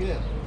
again.